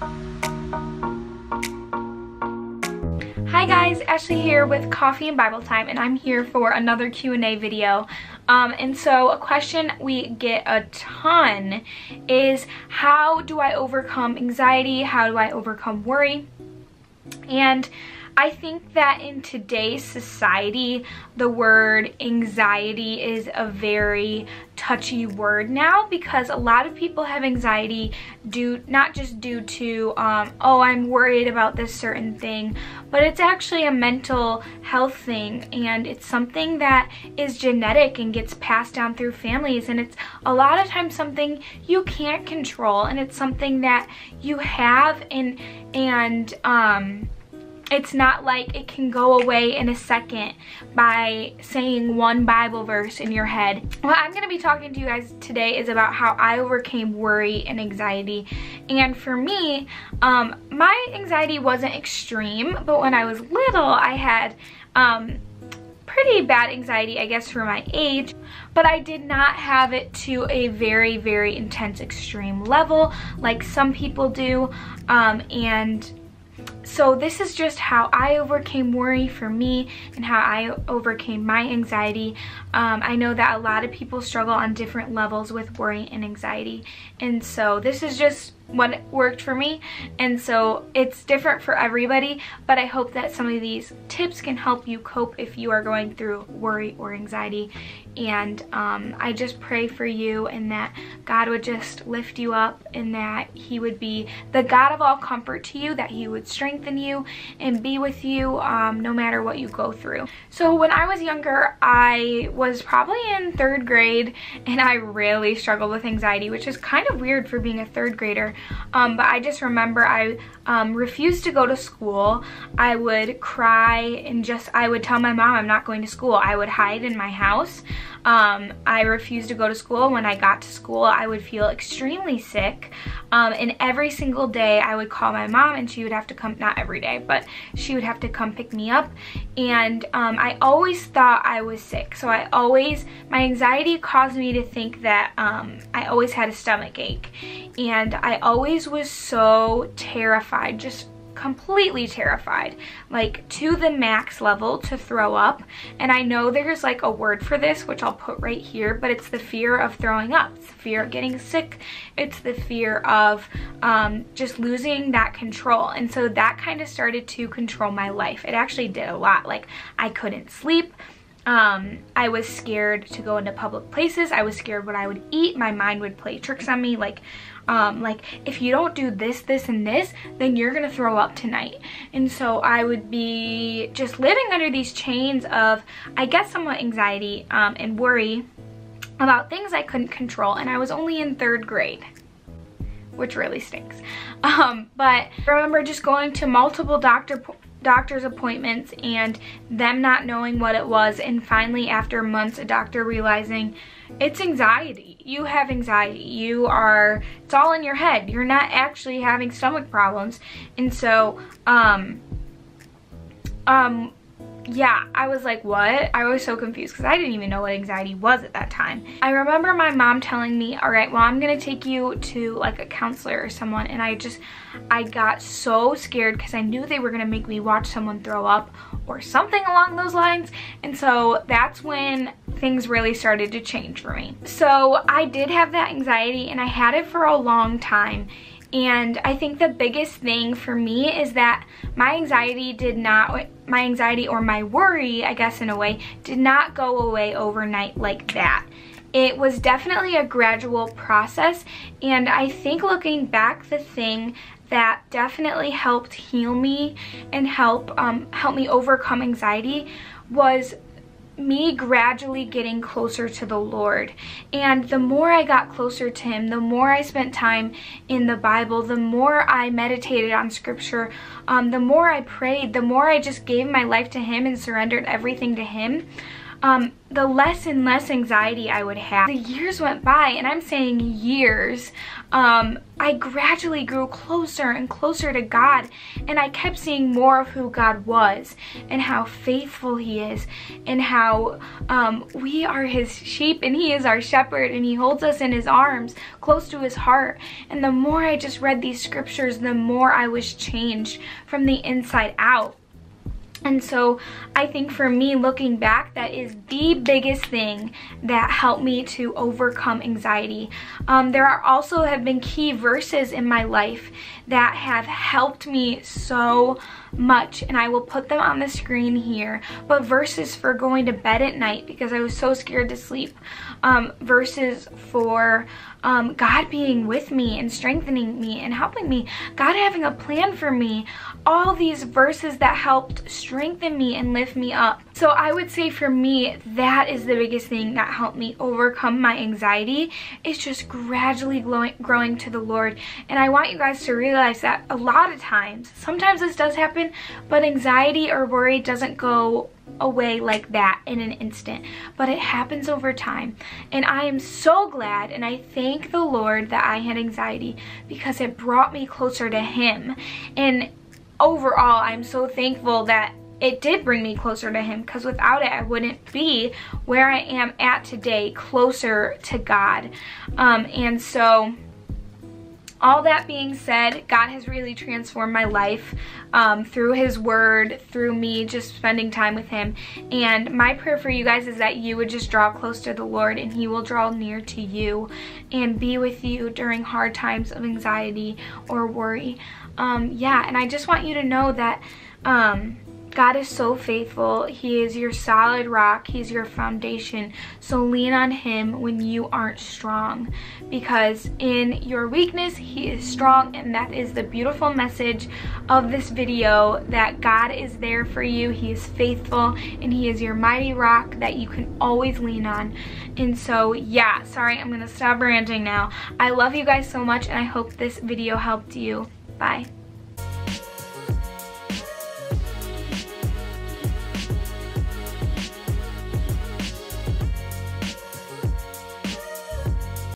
Hi guys, Ashley here with Coffee and Bible Time and I'm here for another Q&A video. Um, and so a question we get a ton is how do I overcome anxiety? How do I overcome worry? And I think that in today's society, the word anxiety is a very touchy word now because a lot of people have anxiety due not just due to um, oh I'm worried about this certain thing but it's actually a mental health thing. And it's something that is genetic and gets passed down through families. And it's a lot of times something you can't control. And it's something that you have and and um it's not like it can go away in a second by saying one Bible verse in your head. What I'm going to be talking to you guys today is about how I overcame worry and anxiety. And for me, um, my anxiety wasn't extreme, but when I was little, I had um, pretty bad anxiety, I guess, for my age, but I did not have it to a very, very intense extreme level like some people do. Um, and so this is just how I overcame worry for me and how I overcame my anxiety. Um, I know that a lot of people struggle on different levels with worry and anxiety. And so this is just what worked for me and so it's different for everybody but I hope that some of these tips can help you cope if you are going through worry or anxiety and um, I just pray for you and that God would just lift you up and that he would be the God of all comfort to you that he would strengthen you and be with you um, no matter what you go through. So when I was younger I was probably in third grade and I really struggled with anxiety which is kind of weird for being a third grader um, but I just remember I um, refused to go to school. I would cry and just, I would tell my mom I'm not going to school. I would hide in my house. Um, I refused to go to school. When I got to school, I would feel extremely sick. Um, and every single day I would call my mom and she would have to come, not every day, but she would have to come pick me up. And um, I always thought I was sick. So I always, my anxiety caused me to think that um, I always had a stomach ache. And I always was so terrified, just completely terrified, like to the max level to throw up. And I know there's like a word for this, which I'll put right here, but it's the fear of throwing up. It's the fear of getting sick. It's the fear of um, just losing that control. And so that kind of started to control my life. It actually did a lot. Like I couldn't sleep. Um, I was scared to go into public places. I was scared what I would eat. My mind would play tricks on me. Like um, like if you don't do this, this, and this, then you're gonna throw up tonight. And so I would be just living under these chains of, I guess somewhat anxiety um, and worry about things I couldn't control. And I was only in third grade which really stinks. Um, but I remember just going to multiple doctor doctor's appointments and them not knowing what it was and finally after months a doctor realizing it's anxiety. You have anxiety. You are it's all in your head. You're not actually having stomach problems. And so um um yeah, I was like, what? I was so confused because I didn't even know what anxiety was at that time. I remember my mom telling me, all right, well, I'm going to take you to like a counselor or someone. And I just, I got so scared because I knew they were going to make me watch someone throw up or something along those lines. And so that's when things really started to change for me. So I did have that anxiety and I had it for a long time and I think the biggest thing for me is that my anxiety did not, my anxiety or my worry, I guess in a way, did not go away overnight like that. It was definitely a gradual process and I think looking back the thing that definitely helped heal me and help um, help me overcome anxiety was me gradually getting closer to the Lord. And the more I got closer to Him, the more I spent time in the Bible, the more I meditated on Scripture, um, the more I prayed, the more I just gave my life to Him and surrendered everything to Him. Um, the less and less anxiety I would have. The years went by, and I'm saying years, um, I gradually grew closer and closer to God, and I kept seeing more of who God was, and how faithful He is, and how um, we are His sheep, and He is our shepherd, and He holds us in His arms, close to His heart. And the more I just read these scriptures, the more I was changed from the inside out. And so I think for me, looking back, that is the biggest thing that helped me to overcome anxiety. Um, there are also have been key verses in my life that have helped me so much and I will put them on the screen here. But verses for going to bed at night because I was so scared to sleep um, verses for um, God being with me and strengthening me and helping me God having a plan for me. All these verses that helped strengthen me and lift me up. So I would say for me that is the biggest thing that helped me overcome my anxiety. It's just gradually growing, growing to the Lord. And I want you guys to realize that a lot of times sometimes this does happen happen, but anxiety or worry doesn't go away like that in an instant, but it happens over time. And I am so glad and I thank the Lord that I had anxiety because it brought me closer to Him. And overall, I'm so thankful that it did bring me closer to him because without it I wouldn't be where I am at today closer to God um, and so all that being said, God has really transformed my life um, through his word, through me just spending time with him. And my prayer for you guys is that you would just draw close to the Lord and he will draw near to you and be with you during hard times of anxiety or worry. Um, yeah, and I just want you to know that um, God is so faithful. He is your solid rock. He's your foundation. So lean on him when you aren't strong because in your weakness, he is strong and that is the beautiful message of this video that God is there for you. He is faithful and he is your mighty rock that you can always lean on. And so yeah, sorry, I'm going to stop ranting now. I love you guys so much and I hope this video helped you. Bye.